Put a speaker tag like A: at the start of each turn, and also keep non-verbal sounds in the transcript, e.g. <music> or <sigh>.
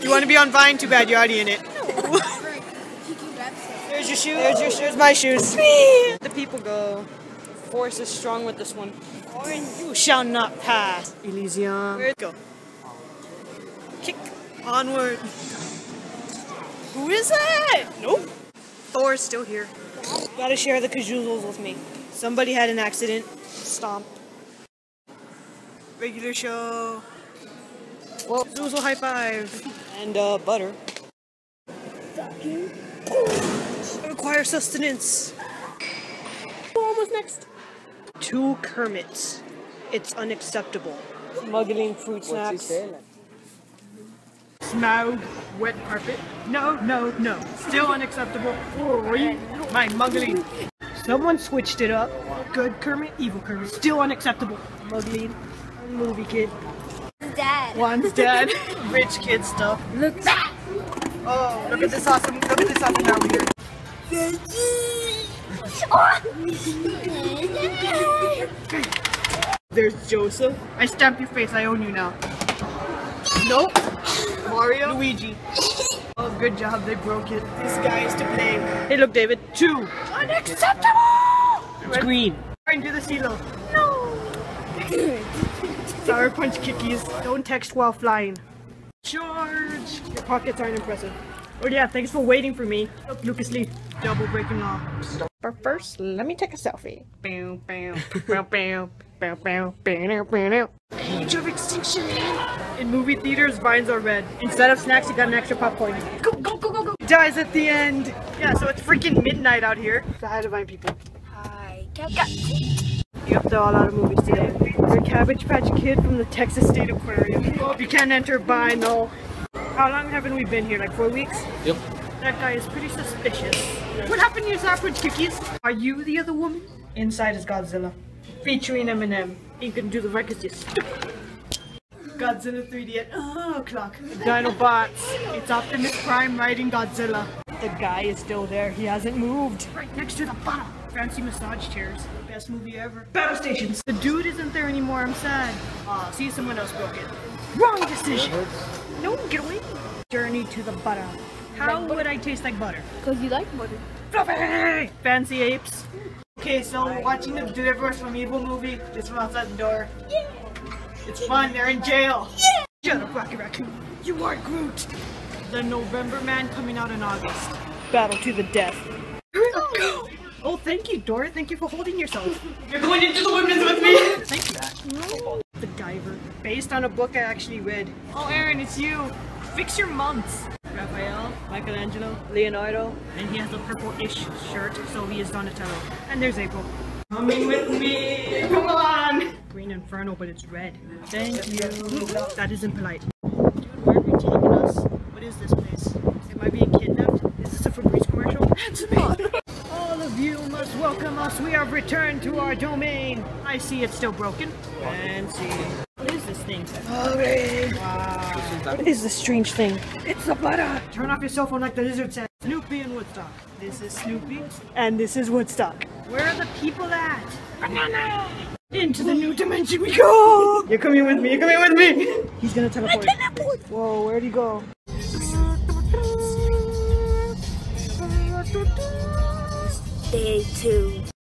A: You want to be on Vine? Too bad you're already in it. There's your shoes. There's your shoes. My shoes. the people go. Force is strong with this one. Orange, you shall not pass. Elysium. Where go? Kick. Onward. Who is that? Nope. Thor's still here. Gotta share the kazoozles with me. Somebody had an accident. Stomp. Regular show. Well, Zoozle high five. And uh, butter. Require sustenance. What was next? Two Kermits. It's unacceptable. Smuggling fruit snacks. Smaug, wet carpet. No, no, no. Still unacceptable. My muggling. Someone switched it up. Good Kermit, evil Kermit. Still unacceptable. Muggling. Movie kid. One's dead. <laughs> Rich kid stuff.
B: Look.
A: Oh, look at this awesome, look at this awesome over here. There's Joseph. I stamped your face, I own you now. Nope. Mario. Luigi. Oh, good job, they broke it. This guy is to blame. Hey, look, David. Two. Unacceptable! It's green. Trying to do the CeeLo. No! <laughs> Sour Punch Kickies. Don't text while flying. Charge! Your pockets aren't impressive. Oh yeah, thanks for waiting for me. Lucas Lee, double breaking law. But first, let me take a selfie. Bow, bow, bow, bow, bow, bow, bow, bow, Age of Extinction! In movie theaters, vines are red. Instead of snacks, you got an extra popcorn. Go, go, go, go, go! Dies at the end! Yeah, so it's freaking midnight out here. Say hi to Vine people.
B: Hi.
A: You have to all out of movies today. You're a Cabbage Patch Kid from the Texas State Aquarium. You can't enter by no. How long haven't we been here? Like four weeks?
C: Yep.
A: That guy is pretty suspicious. What happened to your Sour Punch Cookies? Are you the other woman? Inside is Godzilla. Featuring Eminem. You can do the records, you stupid. Godzilla 3D at oh, o'clock. Dinobots. It's Optimus Prime riding Godzilla. The guy is still there. He hasn't moved. Right next to the bottom. Fancy massage chairs. Best movie ever. Battle stations. The dude isn't there anymore. I'm sad. Aw, ah, see someone else broke it. Wrong decision. No, get away. Journey to the butter. How would I taste like butter?
B: Because you like butter.
A: Fluffy! Fancy apes. Okay, so watching the Deliver Us from Evil movie just from outside the door.
B: Yeah.
A: It's fun, they're in jail.
B: Yeah.
A: Shut up, Rocky Raccoon. You are Groot. The November Man coming out in August. Battle to the death. Oh, Hurry up, go! Oh, thank you, Dora. Thank you for holding yourself. You're going into the women's with me. Thank you, that. The Giver, Based on a book I actually read. Oh, Aaron, it's you. Fix your months. Raphael, Michelangelo, Leonardo, and he has a purple-ish shirt, so he is Donatello. And there's April. Coming with me! Come on! Green Inferno, but it's red. Thank you. That isn't polite. To our domain. I see it's still broken. Fancy. What is this thing? Hurry! Wow. What is this strange thing? It's the butter! Turn off your cell phone like the lizard said. Snoopy and Woodstock. This is Snoopy. And this is Woodstock. Where are the people at? Banana! Into the new dimension we go! You're coming with me, you're coming with me! He's gonna teleport. Whoa, where'd he go?
B: Day two.